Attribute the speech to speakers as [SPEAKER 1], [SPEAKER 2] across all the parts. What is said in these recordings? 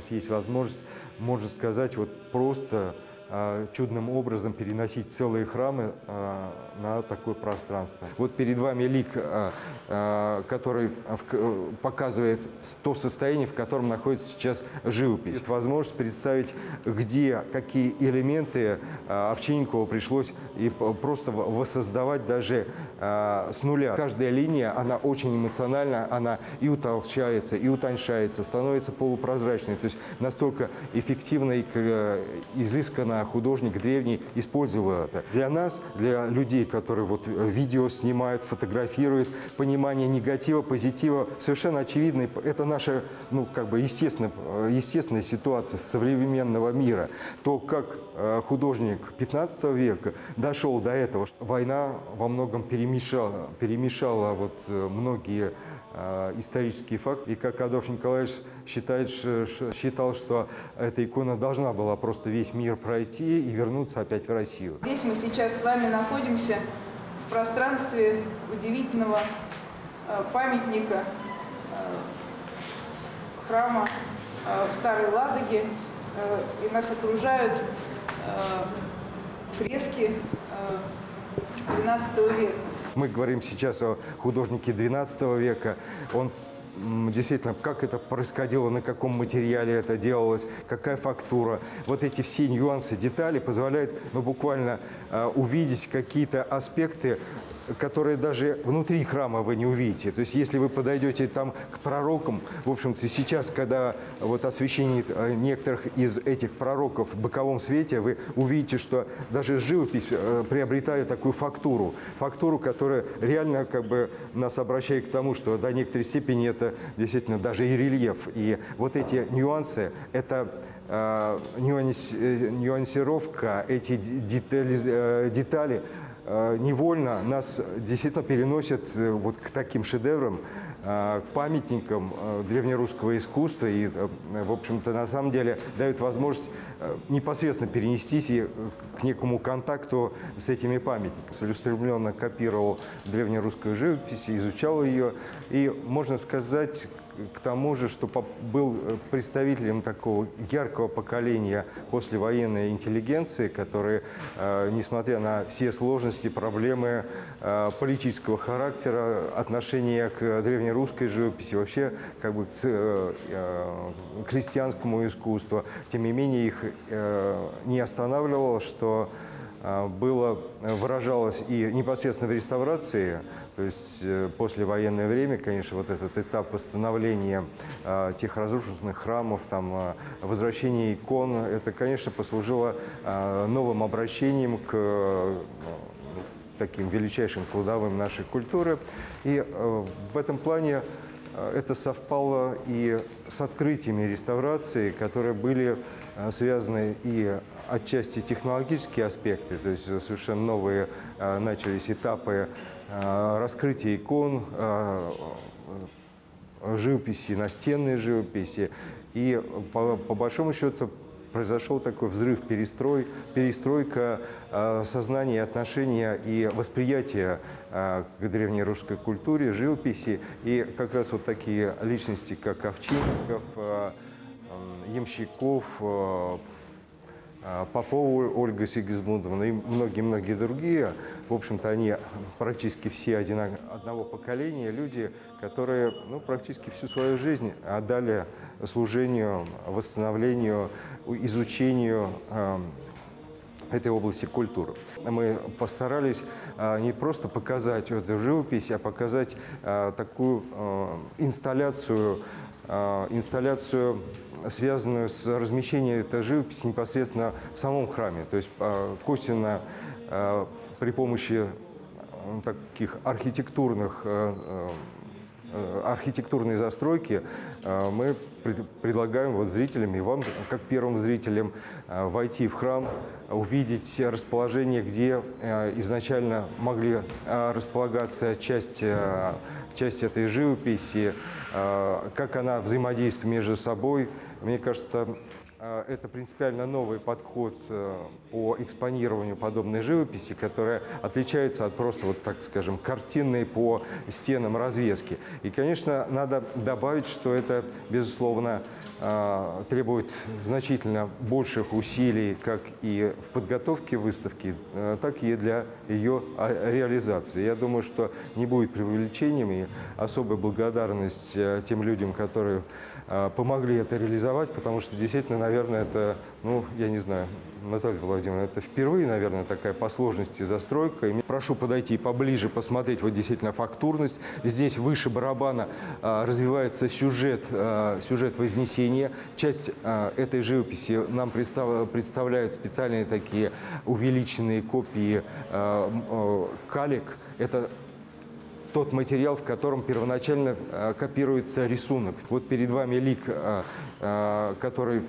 [SPEAKER 1] нас есть возможность, можно сказать, вот просто а, чудным образом переносить целые храмы а, на такое пространство. Вот перед вами лик, а, который показывает то состояние, в котором находится сейчас живопись. Это возможность представить, где какие элементы Овчинникову пришлось и просто воссоздавать даже с нуля. Каждая линия, она очень эмоциональна, она и утолщается, и утоньшается, становится полупрозрачной. То есть настолько эффективно и э, изысканно художник древний использовал это. Для нас, для людей, которые вот видео снимают, фотографируют, понимание негатива, позитива совершенно очевидно. Это наша, ну, как бы естественная, естественная ситуация современного мира. То, как э, художник 15 века дошел до этого, война во многом перемешала, перемешала вот э, многие Э, исторический факт. И как Адольф Николаевич считает, считал, что эта икона должна была просто весь мир пройти и вернуться опять в Россию.
[SPEAKER 2] Здесь мы сейчас с вами находимся в пространстве удивительного э, памятника э, храма в Старой Ладоге. И нас окружают фрески XII века.
[SPEAKER 1] Мы говорим сейчас о художнике XII века. Он действительно, как это происходило, на каком материале это делалось, какая фактура. Вот эти все нюансы, детали позволяют ну, буквально э, увидеть какие-то аспекты которые даже внутри храма вы не увидите. То есть если вы подойдете там к пророкам, в общем-то сейчас, когда вот освещение э, некоторых из этих пророков в боковом свете, вы увидите, что даже живопись э, приобретает такую фактуру. Фактуру, которая реально как бы нас обращает к тому, что до некоторой степени это действительно даже и рельеф. И вот эти нюансы, это э, нюанс, нюансировка, эти детали, детали невольно нас действительно переносят э, вот к таким шедеврам, э, к памятникам древнерусского искусства и, в общем-то, на самом деле дают возможность непосредственно перенестись к некому контакту с этими памятниками. Целеустремленно копировал древнерусскую живопись, изучал ее и, можно сказать, к тому же, что был э, представителем такого яркого поколения послевоенной интеллигенции, которые, э, несмотря на все сложности, проблемы э, политического характера, отношения к древнерусской живописи, вообще как бы к крестьянскому искусству, тем не менее их не останавливало, что было, выражалось и непосредственно в реставрации то есть э, послевоенное время, конечно, вот этот этап восстановления э, тех разрушенных храмов, там, э, возвращение икон, это, конечно, послужило э, новым обращением к э, таким величайшим кладовым нашей культуры. И э, в этом плане э, это совпало и с открытиями реставрации, которые были э, связаны и отчасти технологические аспекты, то есть совершенно новые начались этапы раскрытие икон, э, живописи, настенной живописи. И по, по большому счету произошел такой взрыв, перестрой, перестройка э, сознания, отношения и восприятия э, к древней русской культуре, живописи. И как раз вот такие личности, как Овчинников, э, э, Ямщиков, э, Попова Ольга Сигизмундовна и многие-многие другие, в общем-то, они практически все одного поколения, люди, которые ну, практически всю свою жизнь отдали служению, восстановлению, изучению э, этой области культуры. Мы постарались э, не просто показать эту живопись, а показать э, такую инсталляцию, инсталляцию связанную с размещением живописи непосредственно в самом храме. То есть а, косвенно а, при помощи а, таких архитектурных архитектурной застройки мы предлагаем вот зрителям и вам, как первым зрителям, войти в храм, увидеть расположение, где изначально могли располагаться часть, часть этой живописи, как она взаимодействует между собой, мне кажется, э, это принципиально новый подход э, по экспонированию подобной живописи, которая отличается от просто, вот так скажем, картинной по стенам развески. И, конечно, надо добавить, что это, безусловно, э, требует значительно больших усилий как и в подготовке выставки, так и для ее а, реализации. Я думаю, что не будет преувеличением и особая благодарность тем людям, которые помогли это реализовать, потому что действительно, наверное, это, ну, я не знаю, Наталья Владимировна, это впервые, наверное, такая по сложности застройка. И прошу подойти поближе, посмотреть вот действительно фактурность. Здесь выше барабана а, развивается сюжет, а, сюжет Вознесения. Часть а, этой живописи нам представ, представляют специальные такие увеличенные копии а, а, калек. Это тот материал, в котором первоначально э, копируется рисунок. Вот перед вами лик, э, э, который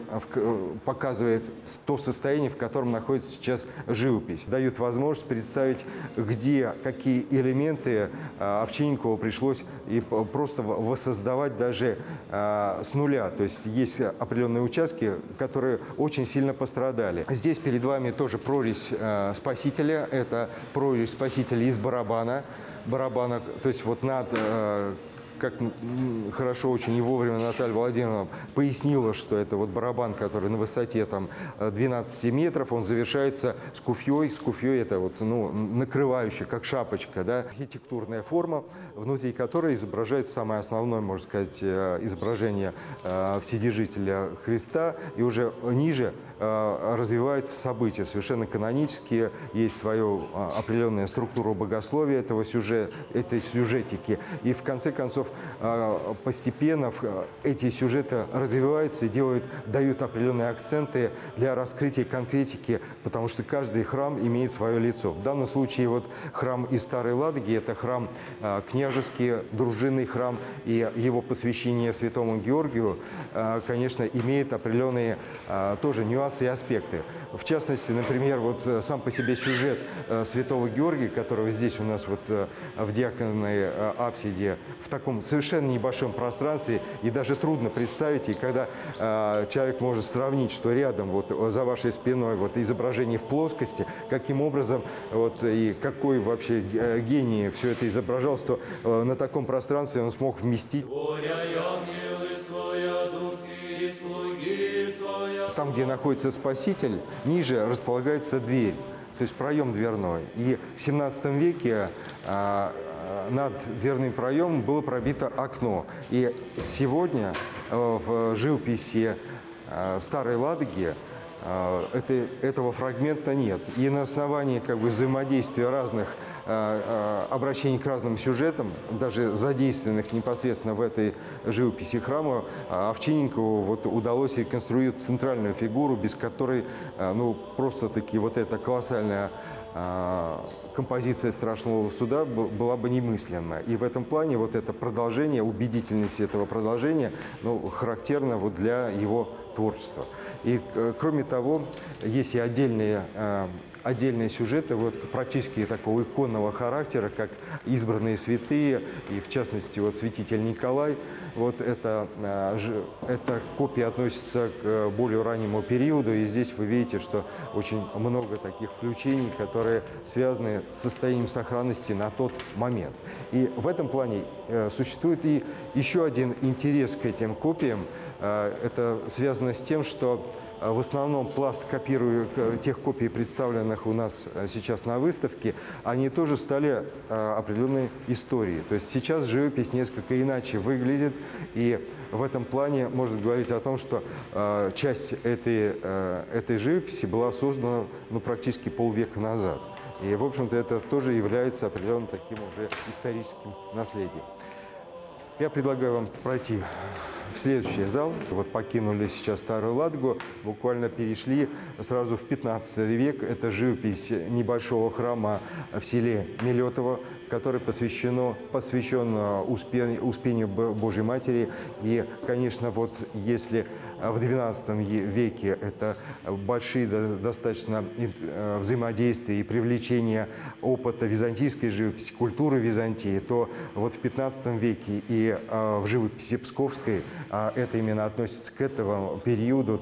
[SPEAKER 1] показывает то состояние, в котором находится сейчас живопись. Дают возможность представить, где какие элементы Овчинникову пришлось и просто воссоздавать даже с нуля. То есть есть определенные участки, которые очень сильно пострадали. Здесь перед вами тоже прорезь спасителя. Это прорезь спасителя из барабана барабана, то есть вот над э, как хорошо очень и вовремя Наталья Владимировна пояснила, что это вот барабан, который на высоте там 12 метров, он завершается с куфьей. С куфьей это вот, ну, накрывающая, как шапочка, да, архитектурная форма, внутри которой изображается самое основное, можно сказать, э, изображение э, Вседержителя Христа. И уже ниже э, развиваются события совершенно канонические, есть свою определенная структура богословия этого сюжета, этой сюжетики. И в конце концов а, постепенно эти сюжеты развиваются и делают, дают определенные акценты для раскрытия конкретики, потому что каждый храм имеет свое лицо. В данном случае вот храм из Старой Ладоги – это храм а, княжеский, дружинный храм, и его посвящение святому Георгию, а, конечно, имеет определенные тоже нюансы и аспекты. В частности, например, вот э, сам по себе сюжет э, святого Георгия, которого здесь у нас вот э, в диаконной апсиде в таком совершенно небольшом пространстве, и даже трудно представить, и когда человек может сравнить, что рядом вот за вашей спиной вот изображение в плоскости, каким образом вот и какой вообще гений все это изображалось, то на таком пространстве он смог вместить. Там, где находится Спаситель, ниже располагается дверь, то есть проем дверной. И в 17 веке а, над дверным проемом было пробито окно. И сегодня э, в живописи э, Старой Ладоги э, это, этого фрагмента нет. И на основании как бы, взаимодействия разных обращений к разным сюжетам, даже задействованных непосредственно в этой живописи храма, э, Овчинникову вот удалось реконструировать центральную фигуру, без которой ну, просто-таки вот эта колоссальная композиция страшного суда была бы немыслима. И в этом плане вот это продолжение, убедительность этого продолжения ну, характерна вот для его творчества. И кроме того, есть и отдельные отдельные сюжеты вот, практически такого иконного характера, как избранные святые, и в частности вот святитель Николай. Вот это, а, эта копия относится к э, более раннему периоду, и здесь вы видите, что очень много таких включений, которые связаны с состоянием сохранности на тот момент. И в этом плане э, существует и еще один интерес к этим копиям. Э, это связано с тем, что в основном пласт копирую э, тех копий, представленных у нас э, сейчас на выставке, они тоже стали э, определенной историей. То есть сейчас живопись несколько иначе выглядит, и в этом плане можно говорить о том, что часть этой, этой живописи была создана ну, практически полвека назад. И, в общем-то, это тоже является определенным таким уже историческим наследием. Я предлагаю вам пройти в следующий зал. Вот покинули сейчас Старую Ладогу, буквально перешли сразу в 15 век. Это живопись небольшого храма в селе Мелетово, который посвящено, посвящен э, Успению Божьей Матери. И, конечно, вот если в XII веке это большие достаточно э, взаимодействия и привлечение опыта византийской живописи, культуры Византии, то вот в XV веке и э, в живописи Псковской а это именно относится к этому периоду,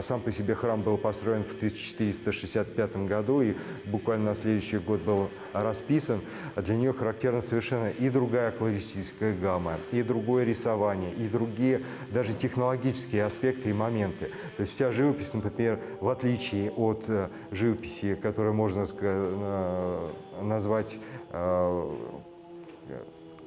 [SPEAKER 1] сам по себе храм был построен в 1465 году и буквально на следующий год был расписан. Для нее характерна совершенно и другая колористическая гамма, и другое рисование, и другие даже технологические аспекты и моменты. То есть вся живопись, например, в отличие от э, живописи, которую можно э, назвать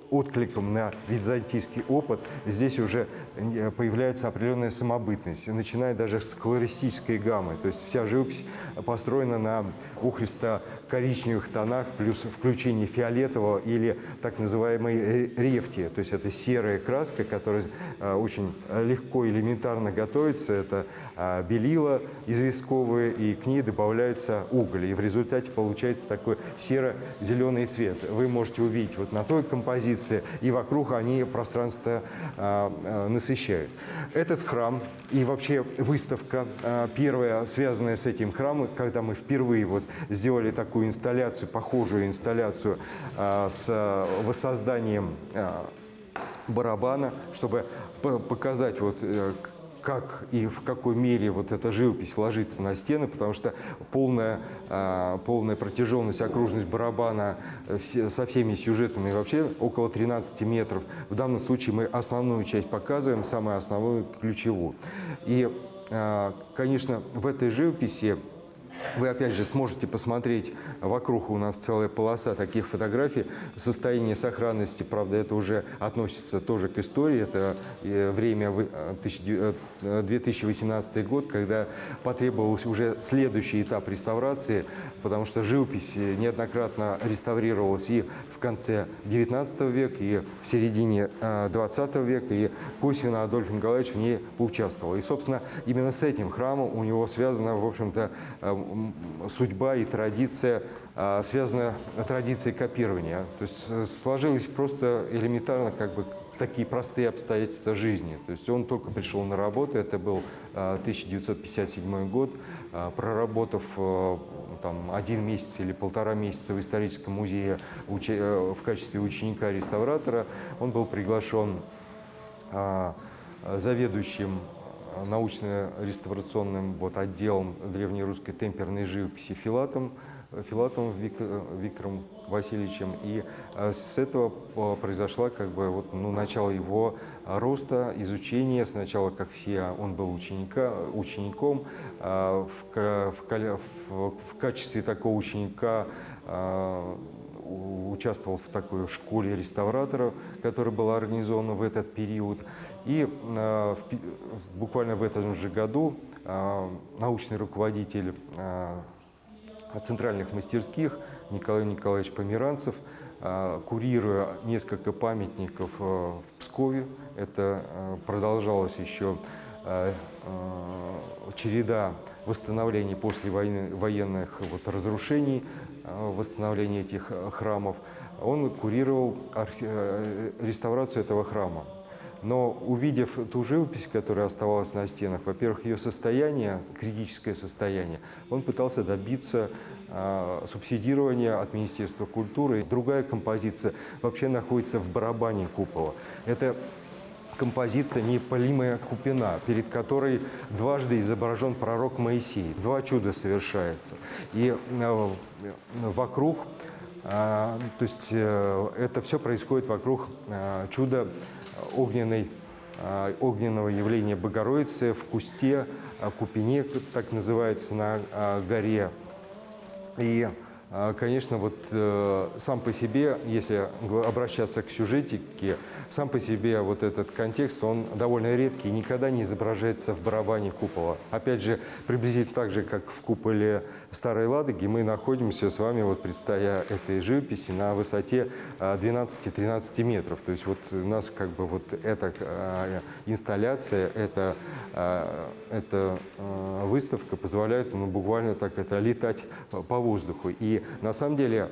[SPEAKER 1] откликом на византийский опыт, здесь уже э, появляется определенная самобытность, начиная даже с колористической гаммы. То есть вся живопись построена на ухристо-коричневых тонах, плюс включение фиолетового или так называемой рефти. То есть это серая краска, которая э, очень легко, элементарно готовится. Это э, белила известковые, и к ней добавляется уголь. И в результате получается такой серо-зеленый цвет. Вы можете увидеть вот на той композиции, улицы, и вокруг они пространство а, а, насыщают. Этот храм и вообще выставка а, первая, связанная с этим храмом, когда мы впервые вот сделали такую инсталляцию, похожую инсталляцию с воссозданием барабана, чтобы показать вот э, как и в какой мере вот эта живопись ложится на стены, потому что полная, а, полная протяженность, окружность барабана э, со всеми сюжетами вообще около 13 метров. В данном случае мы основную часть показываем, самую основную ключевую. И, а, конечно, в этой живописи вы опять же сможете посмотреть, вокруг у нас целая полоса таких фотографий. Состояние сохранности, правда, это уже относится тоже к истории. Это э, время 2018 э, год, когда потребовался уже следующий этап реставрации, потому что живопись неоднократно реставрировалась и в конце 19 века, и в середине 20 э, века, и косвенно Адольф Николаевич в ней поучаствовал. И, собственно, именно с этим храмом у него связано, в общем-то, судьба и традиция, а, связана традицией копирования. То есть э, сложилось просто элементарно как бы такие простые обстоятельства жизни. То есть он только пришел на работу, это был 1957 а, год, а, проработав э, там, один месяц или полтора месяца в историческом музее э, в качестве ученика-реставратора, он был приглашен заведующим научно-реставрационным вот, отделом древнерусской темперной живописи Филатом, Филатом Виктор, Виктором Васильевичем. И э, с этого э, произошла как бы, вот, ну, начало его роста, изучения. Сначала, как все, он был ученика, учеником. Э, в, в, в качестве такого ученика участвовал в такой школе реставраторов, которая была организована в этот период. И э, буквально в этом же году э, научный руководитель э, центральных мастерских Николай Николаевич Померанцев, курируя несколько памятников в Пскове, это продолжалось еще череда восстановлений после военных вот разрушений, восстановления этих храмов, он курировал реставрацию этого храма. Но увидев ту живопись, которая оставалась на стенах, во-первых, ее состояние, критическое состояние, он пытался добиться э, субсидирования от Министерства культуры. Другая композиция вообще находится в барабане купола. Это композиция неполимая купина, перед которой дважды изображен пророк Моисей. Два чуда совершается. И э, вокруг, э, то есть э, это все происходит вокруг э, чуда огненной, а, огненного явления Богородицы в кусте, а, купине, так называется, на а, горе. И Конечно, вот э, сам по себе, если обращаться к сюжетике, сам по себе вот этот контекст, он довольно редкий, никогда не изображается в барабане купола. Опять же, приблизительно так же, как в куполе Старой Ладоги, мы находимся с вами, вот предстоя этой живописи, на высоте 12-13 а, метров. То есть вот у нас как бы вот эта а, инсталляция, эта, а, эта выставка позволяет ну, буквально так это летать по воздуху. И на самом деле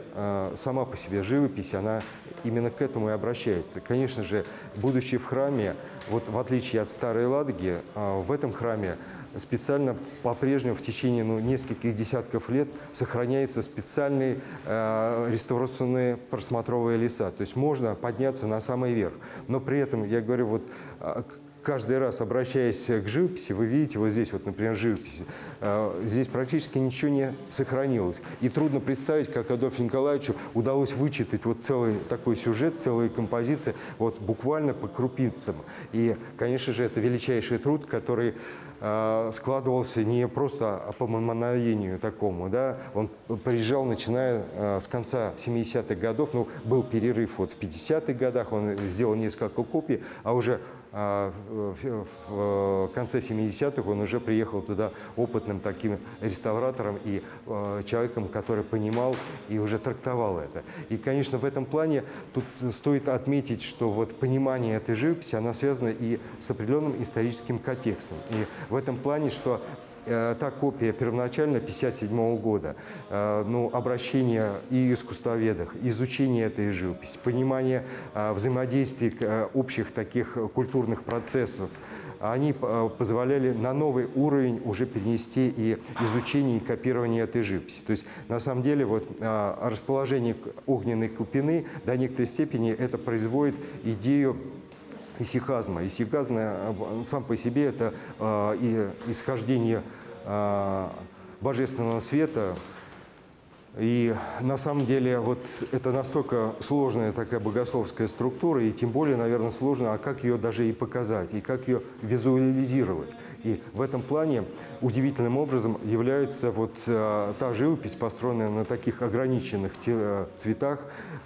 [SPEAKER 1] сама по себе живопись, она именно к этому и обращается. Конечно же, будучи в храме, вот в отличие от Старой Ладоги, в этом храме специально по-прежнему в течение ну, нескольких десятков лет сохраняются специальные э, реставрационные просмотровые леса. То есть можно подняться на самый верх. Но при этом, я говорю, вот э, каждый раз, обращаясь к живописи, вы видите, вот здесь, вот, например, живопись, э, здесь практически ничего не сохранилось. И трудно представить, как Адольфу Николаевичу удалось вычитать вот целый такой сюжет, целые композиции, вот буквально по крупицам. И, конечно же, это величайший труд, который э, складывался не просто по мановению такому, да, он приезжал, начиная э, с конца 70-х годов, ну, был перерыв вот в 50-х годах, он сделал несколько копий, а уже в конце 70-х он уже приехал туда опытным таким реставратором и э, человеком, который понимал и уже трактовал это. И, конечно, в этом плане тут стоит отметить, что вот понимание этой живописи, она связана и с определенным историческим контекстом. И в этом плане, что Э, та копия первоначально 1957 года, э, ну, обращение и искусствоведах, изучение этой живописи, понимание э, взаимодействий общих таких культурных процессов, они позволяли на новый уровень уже перенести и изучение, и копирование этой живописи. То есть, на самом деле, вот, расположение огненной купины до некоторой степени это производит идею исихазма. Исихазм сам по себе это э, и исхождение э, божественного света. И на самом деле вот это настолько сложная такая богословская структура, и тем более, наверное, сложно, а как ее даже и показать, и как ее визуализировать. И в этом плане удивительным образом является вот э, та живопись, построенная на таких ограниченных э, цветах,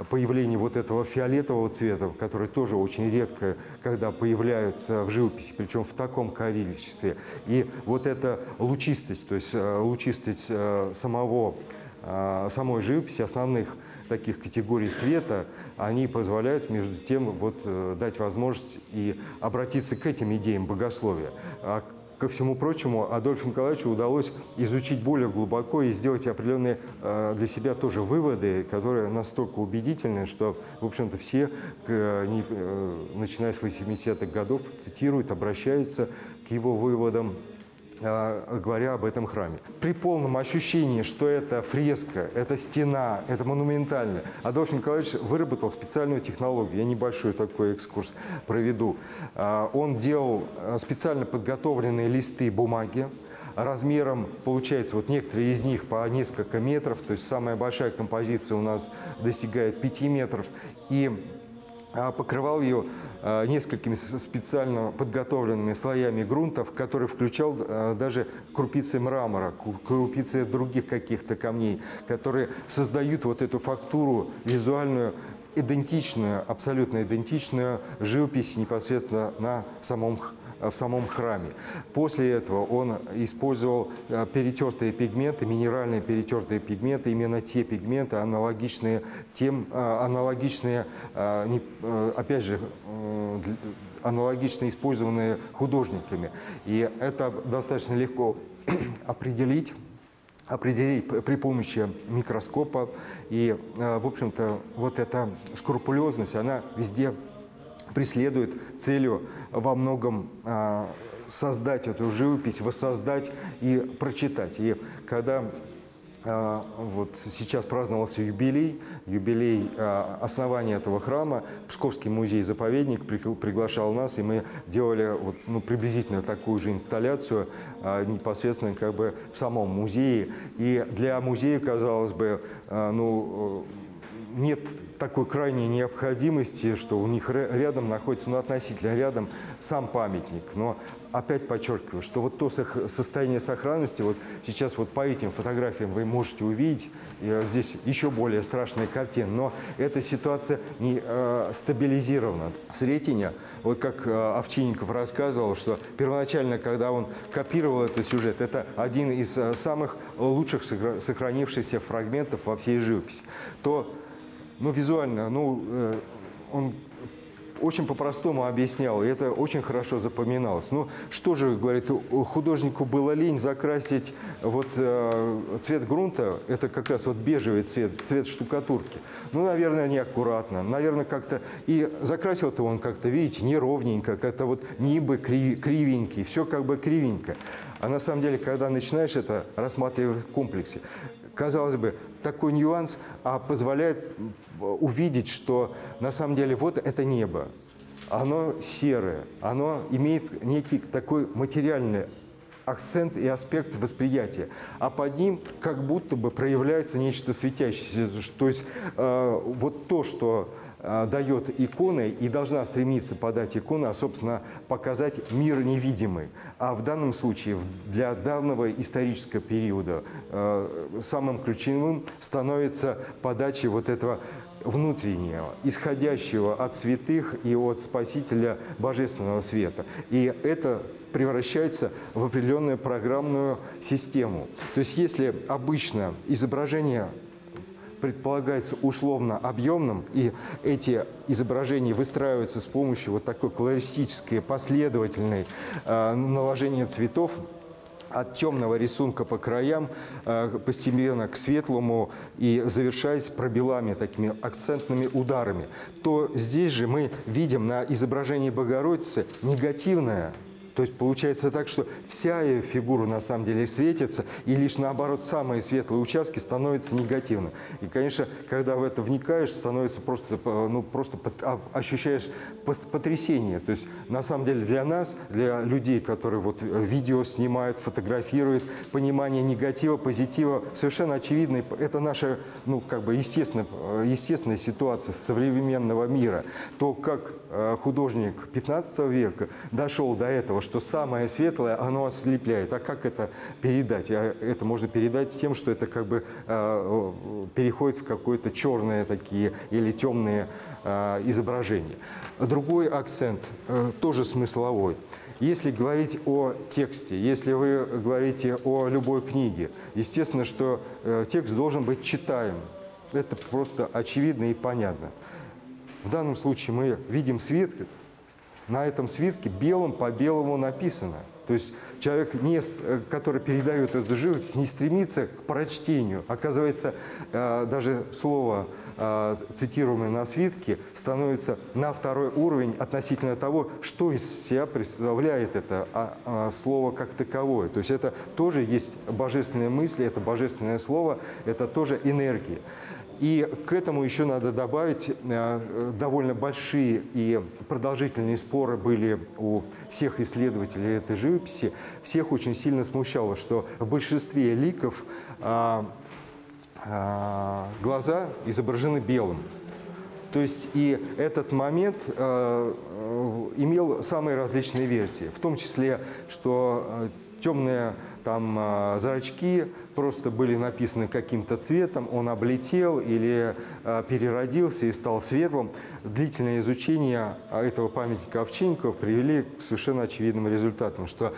[SPEAKER 1] появление вот этого фиолетового цвета, который тоже очень редко, когда появляется в живописи, причем в таком количестве. И вот эта лучистость, то есть э, лучистость самого, самой живописи, основных таких категорий света, они позволяют между тем вот, дать возможность и обратиться к этим идеям богословия. Ко всему прочему, Адольфу Николаевичу удалось изучить более глубоко и сделать определенные э, для себя тоже выводы, которые настолько убедительны, что, в общем-то, все, э, начиная с 80-х годов, цитируют, обращаются к его выводам говоря об этом храме. При полном ощущении, что это фреска, это стена, это монументально, Адольф Николаевич выработал специальную технологию. Я небольшой такой экскурс проведу. Э, он делал э, специально подготовленные листы бумаги, размером, получается, вот некоторые из них по несколько метров, то есть самая большая композиция у нас достигает 5 метров, и покрывал ее Э, несколькими специально подготовленными слоями грунтов, который включал э, даже крупицы мрамора, крупицы других каких-то камней, которые создают вот эту фактуру визуальную, идентичную, абсолютно идентичную живопись непосредственно на самом в самом храме. После этого он использовал э, перетертые пигменты, минеральные перетертые пигменты, именно те пигменты, аналогичные тем, э, аналогичные, э, опять же, аналогично использованные художниками. И это достаточно легко определить определить при помощи микроскопа. И, в общем-то, вот эта скрупулезность, она везде преследует целью во многом а, создать эту живопись, воссоздать и прочитать. И когда а, вот сейчас праздновался юбилей, юбилей а, основания этого храма. Псковский музей-заповедник приглашал нас, и мы делали вот, ну, приблизительно такую же инсталляцию непосредственно как бы в самом музее. И для музея, казалось бы, ну, нет такой крайней необходимости, что у них рядом находится, ну, относительно рядом сам памятник. Но опять подчеркиваю, что вот то состояние сохранности, вот сейчас вот по этим фотографиям вы можете увидеть, э, здесь еще более страшная картина, но эта ситуация не э, стабилизирована. Сретеня, вот как э, Овчинников рассказывал, что первоначально, когда он копировал этот сюжет, это один из э, самых лучших сохранившихся фрагментов во всей живописи, то ну, визуально, ну, э, он очень по-простому объяснял, и это очень хорошо запоминалось. Ну, что же, говорит, художнику было лень закрасить вот э, цвет грунта, это как раз вот бежевый цвет, цвет штукатурки. Ну, наверное, неаккуратно, наверное, как-то... И закрасил-то он как-то, видите, неровненько, как-то вот нибы крив, кривенький, все как бы кривенько. А на самом деле, когда начинаешь это рассматривать в комплексе, казалось бы, такой нюанс а позволяет увидеть, что на самом деле вот это небо. оно серое, оно имеет некий такой материальный акцент и аспект восприятия, а под ним как будто бы проявляется нечто светящееся. То есть э, вот то, что дает иконы и должна стремиться подать икона, а, собственно, показать мир невидимый. А в данном случае, для данного исторического периода, э, самым ключевым становится подача вот этого внутреннего, исходящего от святых и от Спасителя Божественного света. И это превращается в определенную программную систему. То есть если обычно изображение предполагается условно объемным, и эти изображения выстраиваются с помощью вот такой колористической, последовательной э, наложения цветов, от темного рисунка по краям э, постепенно к светлому и завершаясь пробелами, такими акцентными ударами, то здесь же мы видим на изображении Богородицы негативное то есть получается так, что вся ее фигура на самом деле светится, и лишь наоборот самые светлые участки становятся негативным. И, конечно, когда в это вникаешь, становится просто, ну, просто а, ощущаешь потрясение. То есть на самом деле для нас, для людей, которые вот видео снимают, фотографируют, понимание негатива, позитива совершенно очевидно. Это наша, ну, как бы естественная, естественная ситуация современного мира. То, как э, художник 15 века дошел до этого, что самое светлое, оно ослепляет. А как это передать? А это можно передать тем, что это как бы э, переходит в какое-то черные такие или темные э, изображения. Другой акцент, э, тоже смысловой. Если говорить о тексте, если вы говорите о любой книге, естественно, что э, текст должен быть читаем. Это просто очевидно и понятно. В данном случае мы видим свет, на этом свитке белым по белому написано. То есть человек, не, э, который передает эту живопись, не стремится к прочтению. Оказывается, э, даже слово, э, цитируемое на свитке, становится на второй уровень относительно того, что из себя представляет это а, а, слово как таковое. То есть это тоже есть божественные мысли, это божественное слово, это тоже энергия. И к этому еще надо добавить, э, довольно большие и продолжительные споры были у всех исследователей этой живописи. Всех очень сильно смущало, что в большинстве ликов а, а, глаза изображены белым. То есть и этот момент э, имел самые различные версии, в том числе, что э, темные там э, зрачки просто были написаны каким-то цветом, он облетел или э, переродился и стал светлым. Длительное изучение этого памятника Овчинников привели к совершенно очевидным результатам, что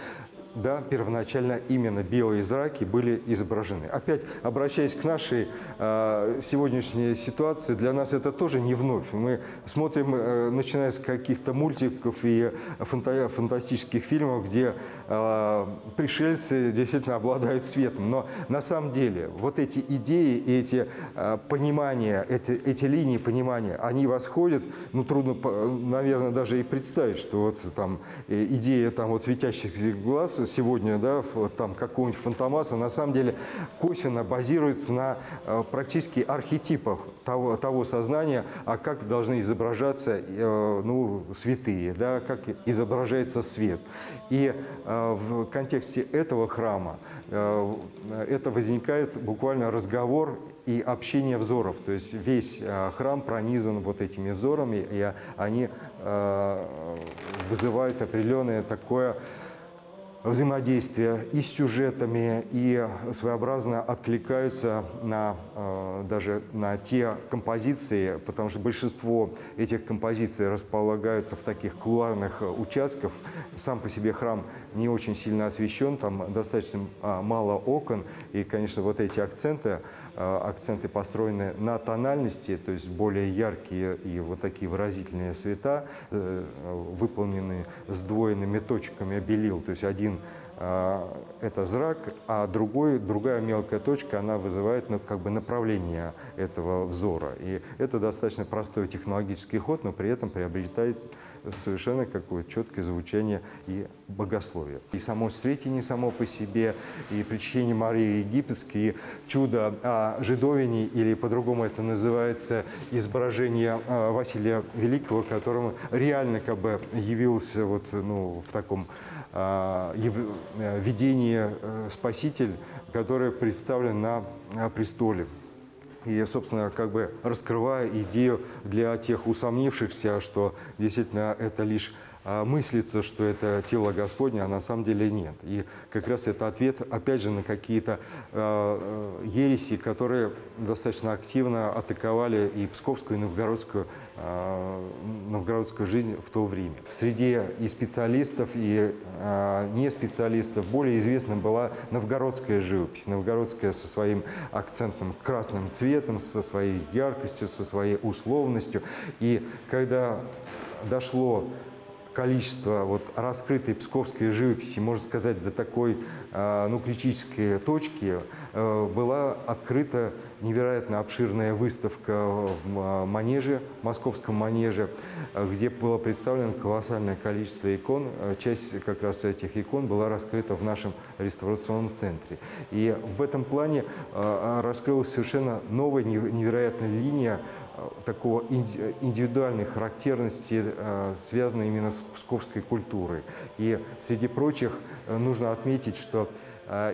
[SPEAKER 1] да, первоначально именно белые зраки были изображены. Опять, обращаясь к нашей э, сегодняшней ситуации, для нас это тоже не вновь. Мы смотрим, э, начиная с каких-то мультиков и фанта фантастических фильмов, где э, пришельцы действительно обладают светом. Но на самом деле вот эти идеи, эти э, понимания, эти, эти линии понимания, они восходят, ну трудно, наверное, даже и представить, что вот там э, идея там вот светящихся глаз сегодня, да, там какого-нибудь фантомаса, на самом деле косвенно базируется на э, практически архетипах того, того сознания, а как должны изображаться э, ну, святые, да, как изображается свет. И э, в контексте этого храма это возникает буквально разговор и общение взоров. То есть весь храм пронизан вот этими взорами, и они вызывают определенное такое взаимодействия и с сюжетами, и своеобразно откликаются на, э, даже на те композиции, потому что большинство этих композиций располагаются в таких кулуарных участках. Сам по себе храм не очень сильно освещен, там достаточно а, мало окон, и, конечно, вот эти акценты, а, акценты построены на тональности, то есть более яркие и вот такие выразительные цвета, э, выполнены сдвоенными точками белил, то есть один а, это зрак, а другой, другая мелкая точка, она вызывает ну, как бы направление этого взора. И это достаточно простой технологический ход, но при этом приобретает совершенно какое-то четкое звучание и богословие. И само Сретение само по себе, и причащение Марии Египетской, и чудо о жидовине, или по-другому это называется изображение а, Василия Великого, которому реально как бы явился вот, ну, в таком а, э, видении э, Спаситель, который представлен на престоле и, собственно, как бы раскрывая идею для тех усомнившихся, что действительно это лишь а, мыслится, что это тело Господне, а на самом деле нет. И как раз это ответ, опять же, на какие-то э, ереси, которые достаточно активно атаковали и псковскую, и новгородскую, новгородскую жизнь в то время. В среде и специалистов, и э, не специалистов более известна была новгородская живопись. Новгородская со своим акцентным красным цветом, со своей яркостью, со своей условностью. И когда дошло количество вот раскрытой псковской живописи, можно сказать, до такой а, ну, критической точки, э, была открыта невероятно обширная выставка в а, манеже, московском манеже, где было представлено колоссальное количество икон. Э, часть как раз этих икон была раскрыта в нашем реставрационном центре. И в этом плане а, раскрылась совершенно новая невероятная линия такого индивидуальной характерности, связанной именно с псковской культурой. И среди прочих э, нужно отметить, что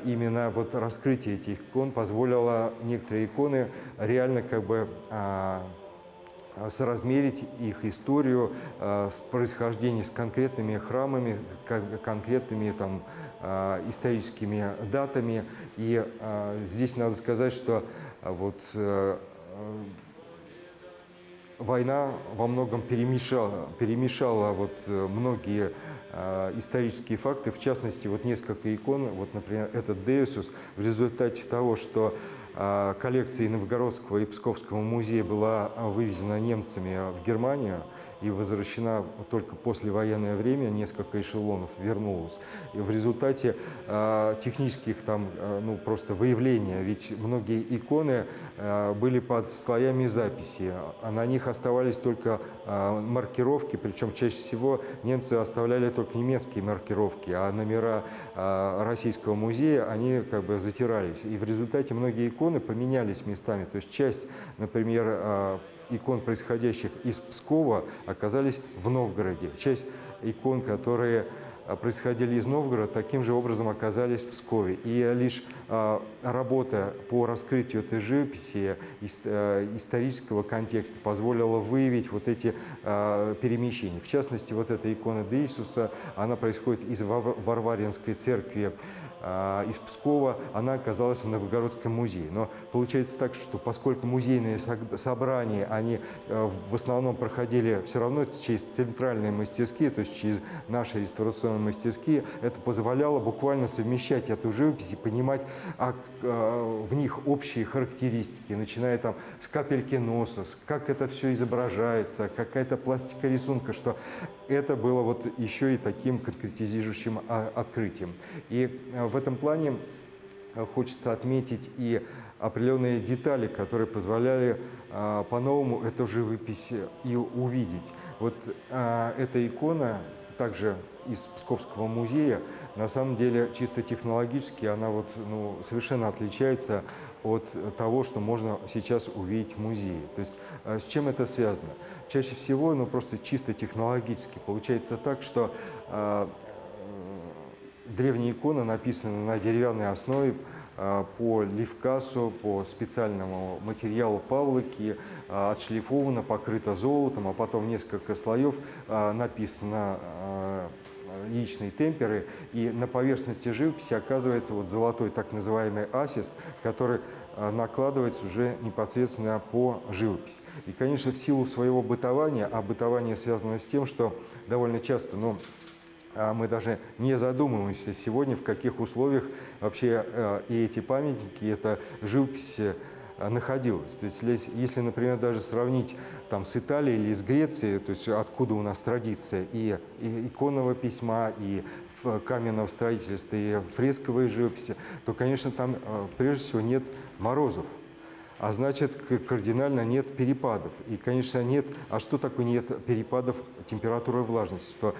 [SPEAKER 1] именно вот раскрытие этих икон позволило некоторые иконы реально как бы соразмерить их историю, с происхождением с конкретными храмами, конкретными там, историческими датами. И здесь надо сказать, что вот война во многом перемешала, перемешала вот э, многие э, исторические факты, в частности, вот несколько икон, вот, например, этот Деусус, в результате того, что э, коллекция Новгородского и Псковского музея была вывезена немцами в Германию, и возвращена только после военное время, несколько эшелонов вернулось. И в результате э, технических там, э, ну, просто выявления, ведь многие иконы э, были под слоями записи, а на них оставались только э, маркировки, причем чаще всего немцы оставляли только немецкие маркировки, а номера э, Российского музея, они как бы затирались. И в результате многие иконы поменялись местами, то есть часть, например, икон, происходящих из Пскова, оказались в Новгороде. Часть икон, которые а, происходили из Новгорода, таким же образом оказались в Пскове. И лишь э, работа по раскрытию этой живописи э, исторического контекста позволила выявить вот эти э, перемещения. В частности, вот эта икона Деисуса, она происходит из Варваринской церкви а, из Пскова, она оказалась в Новгородском музее. Но получается так, что поскольку музейные собрания, они э, в основном проходили все равно через центральные мастерские, то есть через наши реставрационные мастерские, это позволяло буквально совмещать эту живопись и понимать а, а, в них общие характеристики, начиная там с капельки носа, как это все изображается, какая-то пластика рисунка, что это было вот еще и таким конкретизирующим а, открытием. И э, в этом плане э, хочется отметить и определенные детали, которые позволяли э, по-новому эту живопись и увидеть. Вот эта икона также из Псковского музея, на самом деле чисто технологически она вот, ну, совершенно отличается от того, что можно сейчас увидеть в музее. То есть с чем это связано? Чаще всего, ну просто чисто технологически получается так, что э, древние иконы написаны на деревянной основе э, по левкасу, по специальному материалу павлыки, э, отшлифовано, покрыто золотом, а потом несколько слоев э, написано яичные темперы, и на поверхности живописи оказывается вот золотой так называемый асист, который Э, накладывается уже непосредственно по живописи. И, конечно, в силу своего бытования, а бытование связано с тем, что довольно часто, ну, а мы даже не задумываемся сегодня, в каких условиях вообще э, и эти памятники, это живопись а, находилось. То есть, если, если, например, даже сравнить там, с Италией или с Грецией, то есть откуда у нас традиция и, и иконного письма, и каменного строительства, и фресковой живописи, то, конечно, там а, прежде всего нет морозов а значит кардинально нет перепадов. И, конечно, нет, а что такое нет перепадов температуры и влажности? То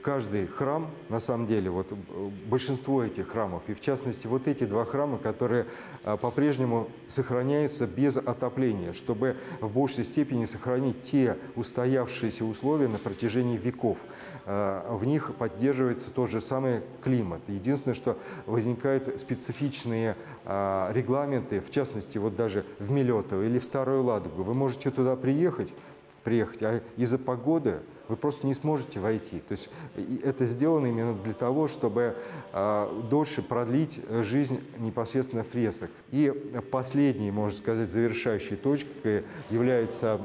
[SPEAKER 1] каждый храм, на самом деле, вот большинство этих храмов, и в частности вот эти два храма, которые а, по-прежнему сохраняются без отопления, чтобы в большей степени сохранить те устоявшиеся условия на протяжении веков. А, в них поддерживается тот же самый климат. Единственное, что возникают специфичные а, регламенты, в частности, вот даже в Мелетово или в Старую Ладогу. Вы можете туда приехать, приехать, а из-за погоды вы просто не сможете войти. То есть это сделано именно для того, чтобы э, дольше продлить жизнь непосредственно фресок. И последней, можно сказать, завершающей точкой является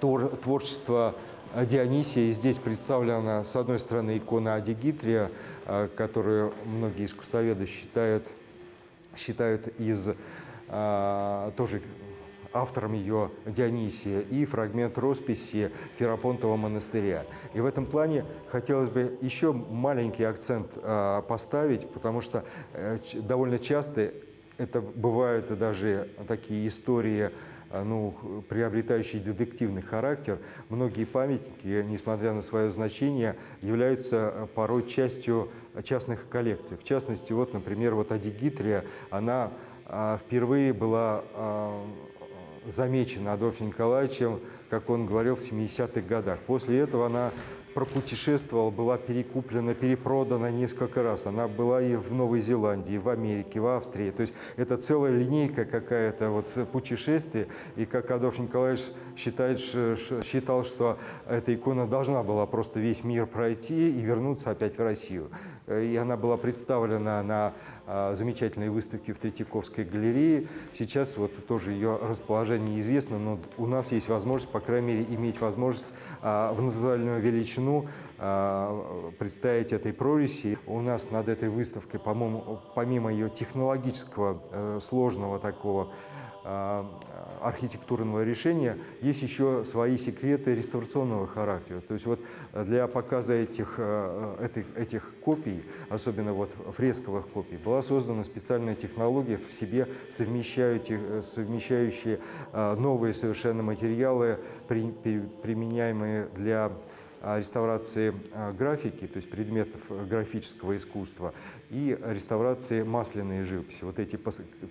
[SPEAKER 1] творчество Дионисия. И здесь представлена, с одной стороны, икона Адигитрия, э, которую многие искусствоведы считают, считают из э, тоже автором ее Дионисия, и фрагмент росписи Ферапонтова монастыря. И в этом плане хотелось бы еще маленький акцент э, поставить, потому что довольно часто это бывают даже такие истории а, ну, приобретающий детективный характер, многие памятники, несмотря на свое значение, являются э, порой частью частных коллекций. В частности, вот, например, вот Адигитрия, она а, впервые была а, замечена Адольфом Николаевичем, как он говорил, в 70-х годах. После этого она пропутешествовала, была перекуплена, перепродана несколько раз. Она была и в Новой Зеландии, и в Америке, в Австрии. То есть это целая линейка какая-то вот путешествий. И как Адольф Николаевич считает, считал, что эта икона должна была просто весь мир пройти и вернуться опять в Россию. И она была представлена на а, замечательной выставке в Третьяковской галерее. Сейчас вот тоже ее расположение неизвестно, но у нас есть возможность, по крайней мере, иметь возможность а, в натуральную величину а, представить этой прорези. У нас над этой выставкой, по-моему, помимо ее технологического э, сложного такого архитектурного решения, есть еще свои секреты реставрационного характера. То есть вот для показа этих, э, этих, этих копий, особенно вот фресковых копий, была создана специальная технология в себе совмещающая, совмещающая э, новые совершенно материалы, применяемые для реставрации а, графики, то есть предметов э, графического искусства, и реставрации масляной живописи. Вот эти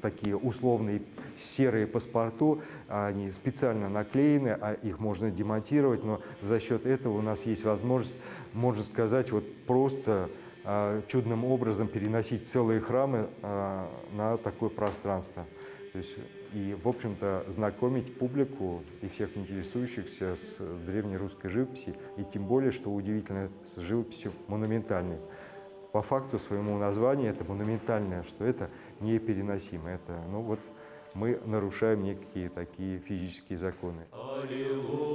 [SPEAKER 1] такие условные серые паспорту, они специально наклеены, а их можно демонтировать, но за счет этого у нас есть возможность, можно сказать, вот просто а, чудным образом переносить целые храмы на такое пространство. То есть и, в общем-то, знакомить публику и всех интересующихся с древней русской живописью, и тем более, что удивительно, с живописью монументальной. По факту своему названию это монументальное, что это непереносимо. Это, ну вот, мы нарушаем некие такие физические законы. Аллилуйя.